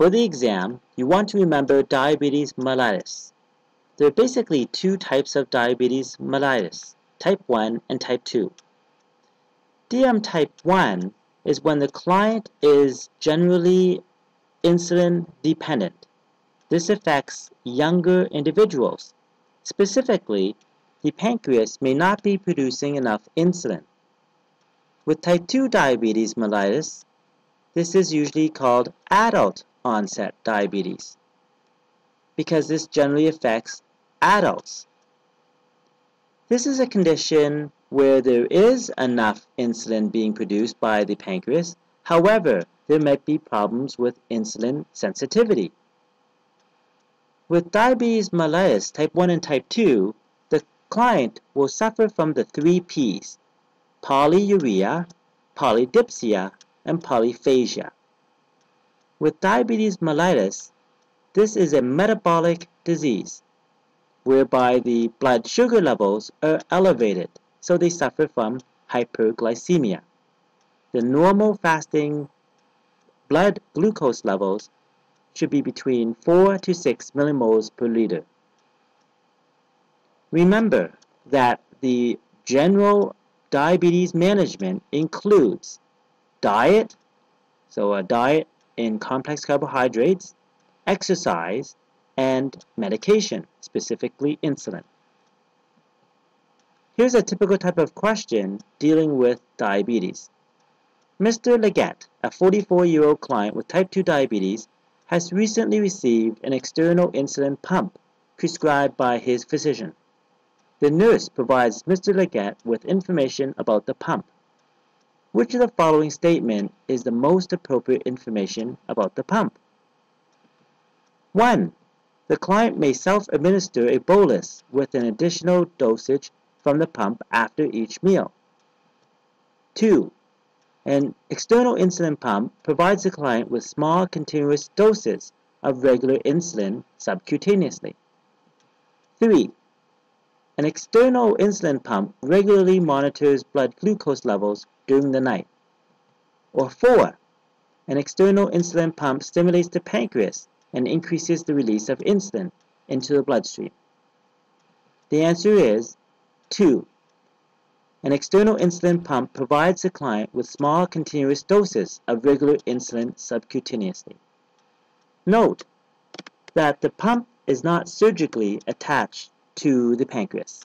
For the exam, you want to remember diabetes mellitus. There are basically two types of diabetes mellitus, type 1 and type 2. DM type 1 is when the client is generally insulin dependent. This affects younger individuals. Specifically, the pancreas may not be producing enough insulin. With type 2 diabetes mellitus, this is usually called adult onset diabetes because this generally affects adults. This is a condition where there is enough insulin being produced by the pancreas. However, there might be problems with insulin sensitivity. With diabetes mellitus type 1 and type 2, the client will suffer from the three P's, polyuria, polydipsia, and polyphagia. With diabetes mellitus, this is a metabolic disease whereby the blood sugar levels are elevated, so they suffer from hyperglycemia. The normal fasting blood glucose levels should be between 4 to 6 millimoles per liter. Remember that the general diabetes management includes diet, so a diet in complex carbohydrates, exercise, and medication, specifically insulin. Here's a typical type of question dealing with diabetes. Mr. Leggett, a 44-year-old client with type 2 diabetes, has recently received an external insulin pump prescribed by his physician. The nurse provides Mr. Leggett with information about the pump. Which of the following statement is the most appropriate information about the pump? 1. The client may self-administer a bolus with an additional dosage from the pump after each meal. 2. An external insulin pump provides the client with small continuous doses of regular insulin subcutaneously. 3. An external insulin pump regularly monitors blood glucose levels during the night. Or 4. An external insulin pump stimulates the pancreas and increases the release of insulin into the bloodstream. The answer is 2. An external insulin pump provides the client with small continuous doses of regular insulin subcutaneously. Note that the pump is not surgically attached to the pancreas.